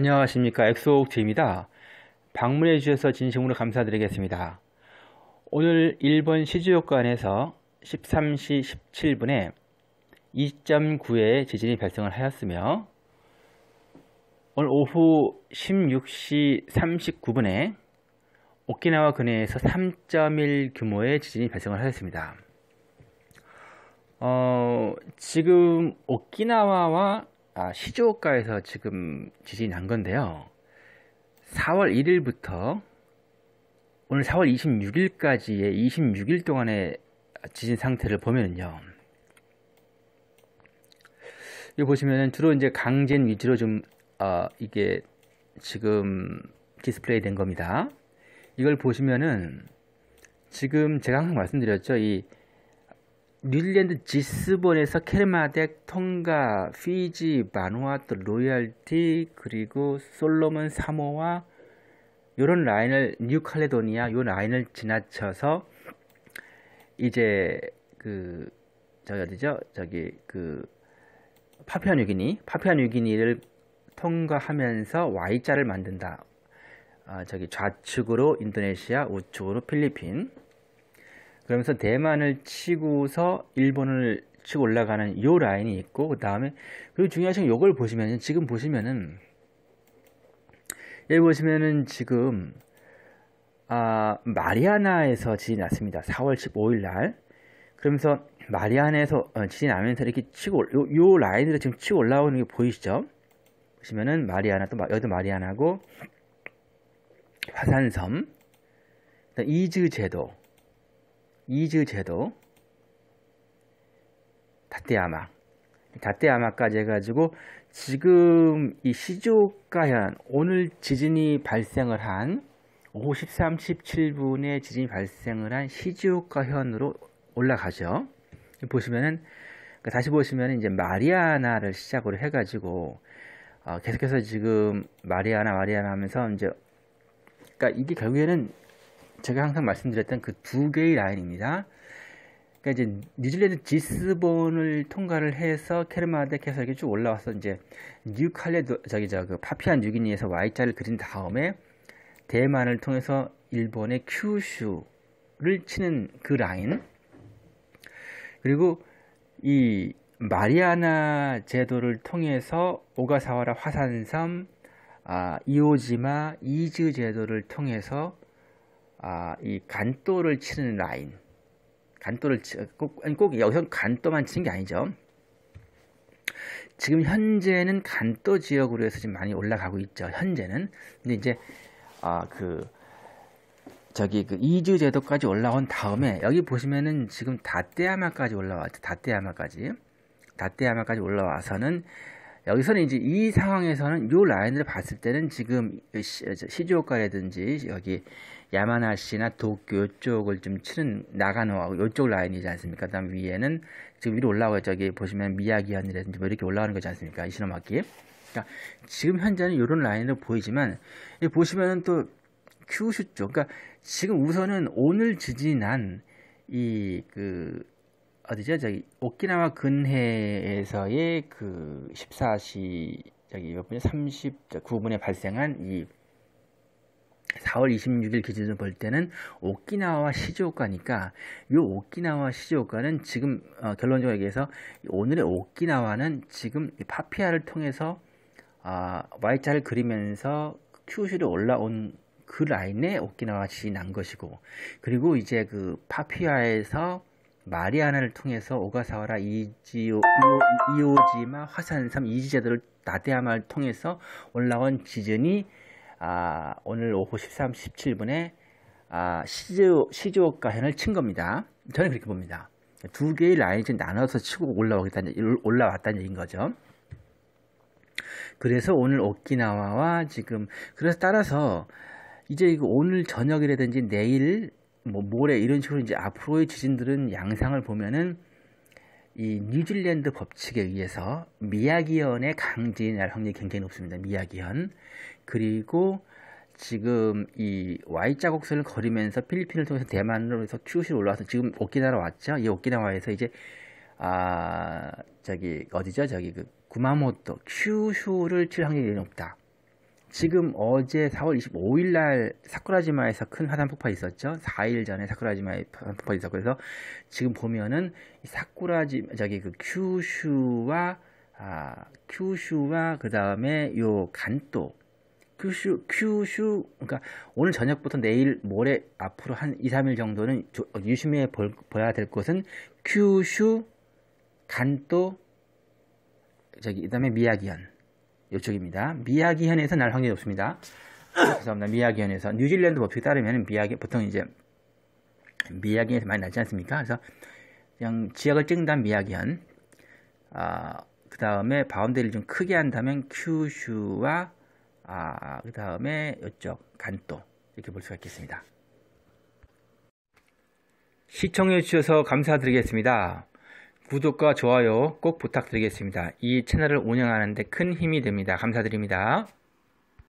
안녕하십니까 엑소옥트입니다. 방문해 주셔서 진심으로 감사드리겠습니다. 오늘 일본 시주요관에서 13시 17분에 2.9의 지진이 발생을 하였으며 오늘 오후 16시 39분에 오키나와 근해에서 3.1 규모의 지진이 발생을 하였습니다. 어, 지금 오키나와와 아, 시즈오카에서 지금 지진이 난 건데요. 4월 1일부터 오늘 4월 26일까지의 26일 동안의 지진 상태를 보면요. 여기 보시면은 주로 이제 강진 위주로 좀, 어, 이게 지금 디스플레이 된 겁니다. 이걸 보시면은 지금 제가 항상 말씀드렸죠. 이 뉴질랜드 지스본에서 케르마덱, 통가, 피지, 바누아투, 로얄티 그리고 솔로몬 사모와 이런 라인을 뉴칼레도니아 요 라인을 지나쳐서 이제 그 저기 어디죠? 저기 그 파피아 뉴기니, 파피아 뉴기니를 통과하면서 Y자를 만든다. 아, 저기 좌측으로 인도네시아, 우측으로 필리핀. 그러면서 대만을 치고서 일본을 치고 올라가는 요 라인이 있고 그 다음에 그리고 중요하신 요걸 보시면 지금 보시면은 여기 보시면은 지금 아 마리아나에서 지진이 났습니다. 4월 15일 날 그러면서 마리아나에서 어, 지진이 나면서 이렇게 치고 요, 요 라인으로 지금 치고 올라오는 게 보이시죠? 보시면은 마리아나 또 여기도 마리아나고 화산섬 이즈 제도 이즈 제도 다테야마 다테야마까지 해가지고 지금 이 시즈오카현 오늘 지진이 발생을 한 오후 13, 17분에 지진이 발생을 한 시즈오카현으로 올라가죠. 보시면은 그러니까 다시 보시면 이제 마리아나를 시작으로 해가지고 어, 계속해서 지금 마리아나 마리아나 하면서 이제 그러니까 이게 결국에는 제가 항상 말씀드렸던 그 두 개의 라인입니다. 그러니까 이제 뉴질랜드 지스본을 통과를 해서 케르마덱해서 이렇게 쭉 올라와서 이제 뉴칼레도 저기 저그 파피아 뉴기니에서 Y자를 그린 다음에 대만을 통해서 일본의 큐슈를 치는 그 라인 그리고 이 마리아나 제도를 통해서 오가사와라 화산섬 아, 이오지마 이즈 제도를 통해서 아, 이 간도를 치는 라인. 간도를 치, 꼭, 꼭 여기서 간도만 치는 게 아니죠. 지금 현재는 간도 지역으로 해서 지금 많이 올라가고 있죠. 현재는. 근데 이제, 아, 그, 저기 그 이즈 제도까지 올라온 다음에 여기 보시면은 지금 다테야마까지 올라왔죠. 다떼야마까지. 다떼야마까지 올라와서는 여기서는 이제 이 상황에서는 이 라인을 봤을 때는 지금 시즈오카라든지 여기 야마나시나 도쿄 쪽을 좀 치는 나가노하고 이쪽 라인이지 않습니까? 그 다음 위에는 지금 위로 올라가고 저기 보시면 미야기현이라든지 뭐 이렇게 올라가는 거지 않습니까? 이시노마키. 그러니까 지금 현재는 이런 라인으로 보이지만 보시면은 또 큐슈 쪽. 그러니까 지금 우선은 오늘 지진이 난 이 그 어디죠? 저기 오키나와 근해에서의 그 14시 저기 몇 분이 39분에 발생한 이 4월 26일 기준으로 볼 때는 오키나와 시즈오카니까 이 오키나와 시즈오카는 지금 어, 결론적으로 얘기해서 오늘의 오키나와는 지금 파피아를 통해서 아, Y자를 그리면서 큐슈로 올라온 그 라인에 오키나와 지진이 난 것이고 그리고 이제 그 파피아에서 마리아나를 통해서 오가사와라 이지오, 이오, 지마 화산섬 이지제도를 나데야마를 통해서 올라온 지진이 아, 오늘 오후 13, 17분에 아, 시즈, 시즈오카 현을 친 겁니다. 저는 그렇게 봅니다. 두 개의 라인이 나눠서 치고 올라오겠다는, 올라왔다는 얘기인 거죠. 그래서 오늘 오키나와와 지금, 그래서 따라서 이제 이거 오늘 저녁이라든지 내일, 뭐 모레 이런 식으로 이제 앞으로의 지진들은 양상을 보면은 이 뉴질랜드 법칙에 의해서 미야기현의 강진이 날 확률이 굉장히 높습니다. 미야기현. 그리고 지금 이 Y자곡선을 거리면서 필리핀을 통해서 대만으로 해서 큐슈로 올라와서 지금 오키나와 왔죠. 이 오키나와에서 이제 아 저기 어디죠? 저기 그 구마모토 큐슈를 칠 확률이 높다. 지금 어제 4월 25일 날 사쿠라지마에서 큰 화산 폭발이 있었죠. 4일 전에 사쿠라지마에 화산 폭발이 있었고 그래서 지금 보면은 이 사쿠라지 저기 그 큐슈와 아 큐슈와 그다음에 요 간도 큐슈 큐슈 그러니까 오늘 저녁부터 내일 모레 앞으로 한 2, 3일 정도는 조- 유심히 볼, 봐야 될 곳은 큐슈 간토 저기 그다음에 미야기현 이쪽입니다. 미야기현에서 날 확률이 높습니다. 죄송합니다. 미야기현에서 뉴질랜드 법칙에 따르면 미야기 보통 이제 미야기현에서 많이 나지 않습니까? 그래서 그냥 지역을 찍은 다음 미야기현 아, 그 다음에 boundary를 좀 크게 한다면 큐슈와 아, 그 다음에 이쪽 간토 이렇게 볼 수가 있겠습니다. 시청해 주셔서 감사드리겠습니다. 구독과 좋아요 꼭 부탁드리겠습니다. 이 채널을 운영하는데 큰 힘이 됩니다. 감사드립니다.